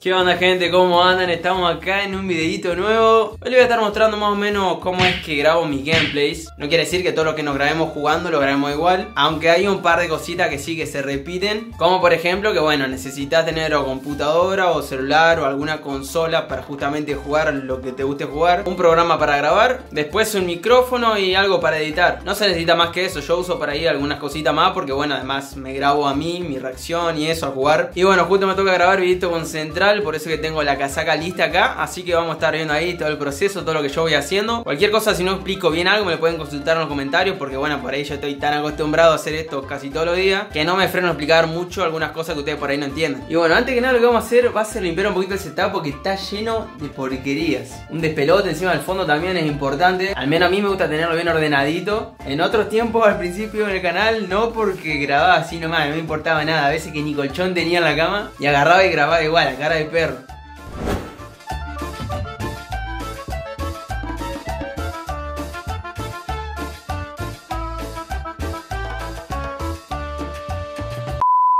¿Qué onda gente? ¿Cómo andan? Estamos acá en un videito nuevo Hoy les voy a estar mostrando más o menos cómo es que grabo mis gameplays No quiere decir que todo lo que nos grabemos jugando lo grabemos igual Aunque hay un par de cositas que sí que se repiten Como por ejemplo que bueno, necesitas tener o computadora o celular o alguna consola para justamente jugar lo que te guste jugar Un programa para grabar, después un micrófono y algo para editar No se necesita más que eso, yo uso para ahí algunas cositas más Porque bueno, además me grabo a mí, mi reacción y eso a jugar Y bueno, justo me toca grabar videito con Por eso que tengo la casaca lista acá, así que vamos a estar viendo ahí todo el proceso, todo lo que yo voy haciendo. Cualquier cosa, si no explico bien algo, me lo pueden consultar en los comentarios, porque bueno, por ahí yo estoy tan acostumbrado a hacer esto casi todos los días, que no me freno a explicar mucho algunas cosas que ustedes por ahí no entienden. Y bueno, antes que nada lo que vamos a hacer va a ser limpiar un poquito el setup porque está lleno de porquerías. Un despelote encima del fondo también es importante, al menos a mí me gusta tenerlo bien ordenadito. En otros tiempos, al principio del canal, no porque grababa así nomás, no me importaba nada, a veces que ni colchón tenía en la cama y agarraba y grababa igual, a cara perro.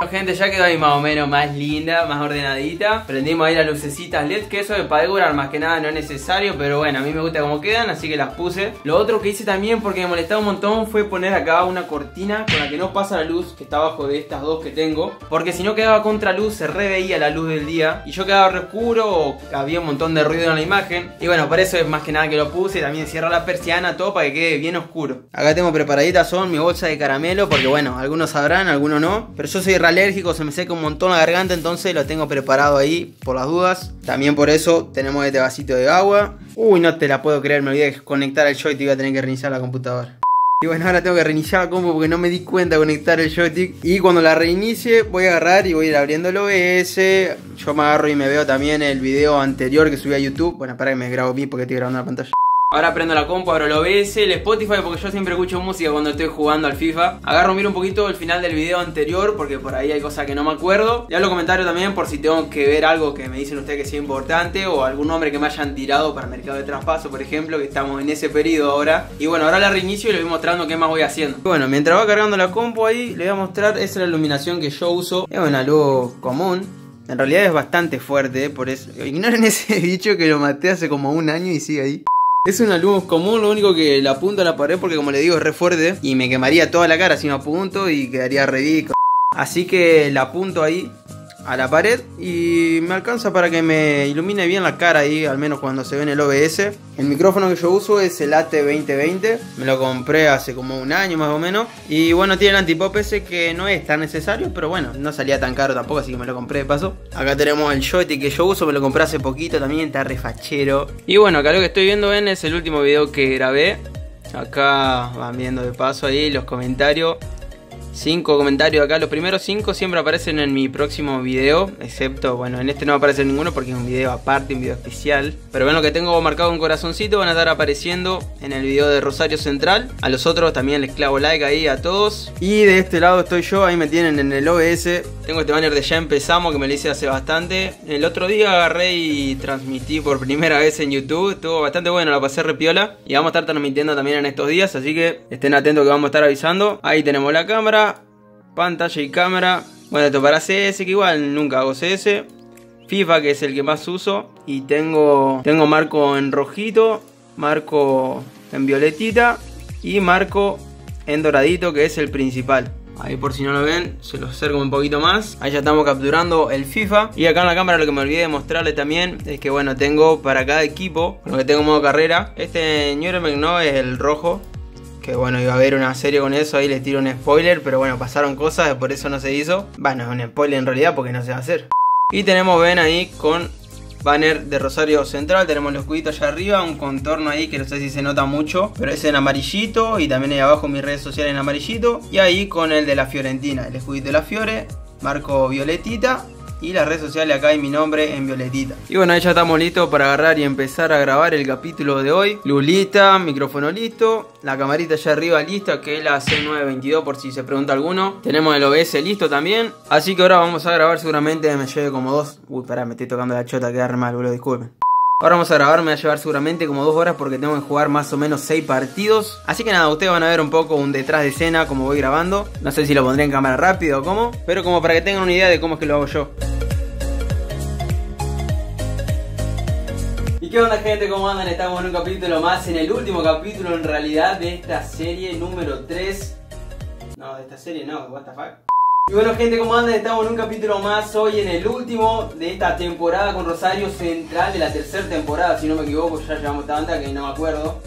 Gente, ya quedó ahí más o menos más linda, más ordenadita. Prendimos ahí las lucecitas LED, que eso de para decorar más que nada no es necesario, pero bueno, a mí me gusta cómo quedan, así que las puse. Lo otro que hice también, porque me molestaba un montón, fue poner acá una cortina con la que no pasa la luz, que está abajo de estas dos que tengo. Porque si no quedaba contraluz, se reveía la luz del día. Y yo quedaba re oscuro, o había un montón de ruido en la imagen. Y bueno, por eso es más que nada que lo puse. También cierro la persiana, todo para que quede bien oscuro. Acá tengo preparaditas son mi bolsa de caramelo, porque bueno, algunos sabrán, algunos no. Pero yo soy realista se me seca un montón la garganta, entonces lo tengo preparado ahí por las dudas. También por eso tenemos este vasito de agua. Uy, no te la puedo creer, me olvidé de conectar el joystick y voy a tener que reiniciar la computadora. Y bueno, ahora tengo que reiniciar la compu porque no me di cuenta de conectar el joystick. Y cuando la reinicie voy a agarrar y voy a ir abriendo el OBS. Yo me agarro y me veo también el video anterior que subí a YouTube. Bueno, para que me grabo bien porque estoy grabando la pantalla. Ahora prendo la compu, abro el OBS, el Spotify porque yo siempre escucho música cuando estoy jugando al FIFA. Agarro, miro un poquito el final del video anterior porque por ahí hay cosas que no me acuerdo. Y hablo comentario también por si tengo que ver algo que me dicen ustedes que sea importante o algún nombre que me hayan tirado para mercado de traspaso, por ejemplo, que estamos en ese periodo ahora. Y bueno, ahora la reinicio y les voy mostrando qué más voy haciendo. bueno, mientras va cargando la compu ahí, les voy a mostrar, esa es la iluminación que yo uso. Es una luz común, en realidad es bastante fuerte, por eso. Ignoren ese bicho que lo maté hace como un año y sigue ahí. Es una luz común, lo único que la apunto a la pared porque como le digo es re fuerte y me quemaría toda la cara si me apunto y quedaría re Así que la apunto ahí a la pared y me alcanza para que me ilumine bien la cara ahí, al menos cuando se ve en el OBS. El micrófono que yo uso es el AT2020, me lo compré hace como un año más o menos. Y bueno, tiene el antipop ese que no es tan necesario, pero bueno, no salía tan caro tampoco, así que me lo compré de paso. Acá tenemos el joystick que yo uso, me lo compré hace poquito también, está refachero. Y bueno, acá lo que estoy viendo es el último video que grabé. Acá van viendo de paso ahí los comentarios. Cinco comentarios acá. Los primeros cinco siempre aparecen en mi próximo video. Excepto, bueno, en este no aparece ninguno porque es un video aparte, un video especial. Pero ven lo que tengo marcado un corazoncito. Van a estar apareciendo en el video de Rosario Central. A los otros también les clavo like ahí a todos. Y de este lado estoy yo. Ahí me tienen en el OBS. Tengo este banner de ya empezamos que me lo hice hace bastante. El otro día agarré y transmití por primera vez en YouTube. Estuvo bastante bueno, la pasé repiola. Y vamos a estar transmitiendo también en estos días. Así que estén atentos que vamos a estar avisando. Ahí tenemos la cámara pantalla y cámara. Bueno, esto para CS, que igual nunca hago CS. FIFA, que es el que más uso. Y tengo, tengo marco en rojito, marco en violetita y marco en doradito, que es el principal. Ahí por si no lo ven, se lo acerco un poquito más. Ahí ya estamos capturando el FIFA. Y acá en la cámara lo que me olvidé de mostrarle también es que bueno, tengo para cada equipo, lo que tengo modo carrera. Este Nuremberg no es el rojo, que bueno, iba a haber una serie con eso, ahí les tiro un spoiler, pero bueno, pasaron cosas, por eso no se hizo. Bueno, un spoiler en realidad porque no se va a hacer. Y tenemos, ven ahí, con banner de Rosario Central, tenemos los escudito allá arriba, un contorno ahí que no sé si se nota mucho, pero es en amarillito y también ahí abajo mis redes sociales en amarillito. Y ahí con el de la Fiorentina, el escudito de la Fiore, marco violetita y las redes sociales acá hay mi nombre en violetita. Y bueno, ya estamos listos para agarrar y empezar a grabar el capítulo de hoy. Luz lista, micrófono listo, la camarita allá arriba lista, que es la C922 por si se pregunta alguno. Tenemos el OBS listo también. Así que ahora vamos a grabar seguramente, me lleve como dos... Uy, pará, me estoy tocando la chota, queda re mal, boludo, disculpen. Ahora vamos a grabar, me va a llevar seguramente como dos horas porque tengo que jugar más o menos seis partidos. Así que nada, ustedes van a ver un poco un detrás de escena como voy grabando. No sé si lo pondré en cámara rápido o cómo, pero como para que tengan una idea de cómo es que lo hago yo. qué onda gente? ¿Cómo andan? Estamos en un capítulo más, en el último capítulo en realidad de esta serie número 3 No, de esta serie no, what the fuck y bueno gente, ¿cómo andan? Estamos en un capítulo más hoy en el último de esta temporada con Rosario Central de la tercera temporada, si no me equivoco, ya llevamos tanta que no me acuerdo.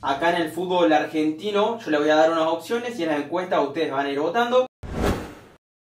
acá en el fútbol argentino yo le voy a dar unas opciones y en la encuesta ustedes van a ir votando.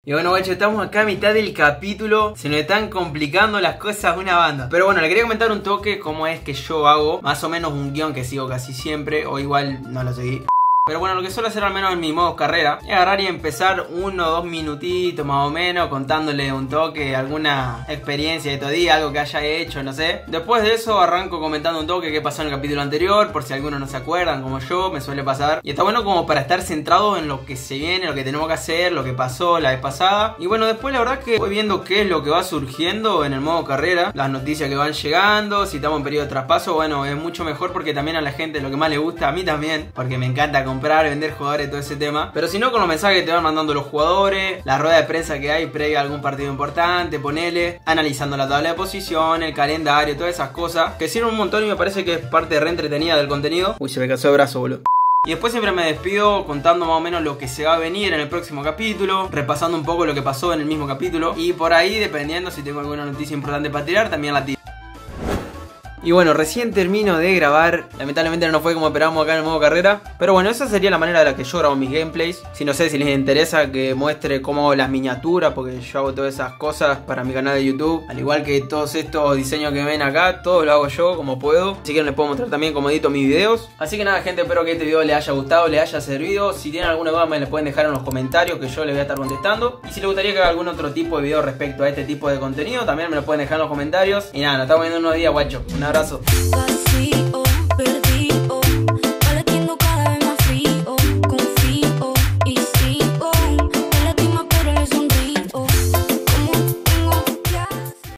Y bueno, guacho, estamos acá a mitad del capítulo. Se nos están complicando las cosas una banda. Pero bueno, le quería comentar un toque cómo es que yo hago más o menos un guion que sigo casi siempre. O igual no lo seguí. Pero bueno, lo que suelo hacer al menos en mi modo carrera es agarrar y empezar uno o dos minutitos más o menos contándole un toque, alguna experiencia de todo día, algo que haya hecho, no sé. Después de eso arranco comentando un toque que pasó en el capítulo anterior, por si algunos no se acuerdan, como yo, me suele pasar. Y está bueno como para estar centrado en lo que se viene, lo que tenemos que hacer, lo que pasó la vez pasada. Y bueno, después la verdad que voy viendo qué es lo que va surgiendo en el modo carrera, las noticias que van llegando, si estamos en periodo de traspaso, bueno, es mucho mejor porque también a la gente lo que más le gusta, a mí también, porque me encanta comprar vender jugadores, todo ese tema. Pero si no, con los mensajes que te van mandando los jugadores, la rueda de prensa que hay previa a algún partido importante, ponele, analizando la tabla de posición, el calendario, todas esas cosas, que sirven un montón y me parece que es parte re entretenida del contenido. Uy, se me casó el brazo, boludo. Y después siempre me despido contando más o menos lo que se va a venir en el próximo capítulo, repasando un poco lo que pasó en el mismo capítulo. Y por ahí, dependiendo si tengo alguna noticia importante para tirar, también la tiro. Y bueno, recién termino de grabar. Lamentablemente no fue como esperábamos acá en el modo carrera. Pero bueno, esa sería la manera de la que yo grabo mis gameplays. Si no sé si les interesa que muestre cómo hago las miniaturas, porque yo hago todas esas cosas para mi canal de YouTube. Al igual que todos estos diseños que ven acá, todo lo hago yo como puedo. Si quieren les puedo mostrar también cómo edito mis videos. Así que nada, gente, espero que este video les haya gustado, les haya servido. Si tienen alguna duda me les pueden dejar en los comentarios que yo les voy a estar contestando. Y si les gustaría que haga algún otro tipo de video respecto a este tipo de contenido, también me lo pueden dejar en los comentarios. Y nada, nos estamos viendo unos días, guacho. Una abrazo.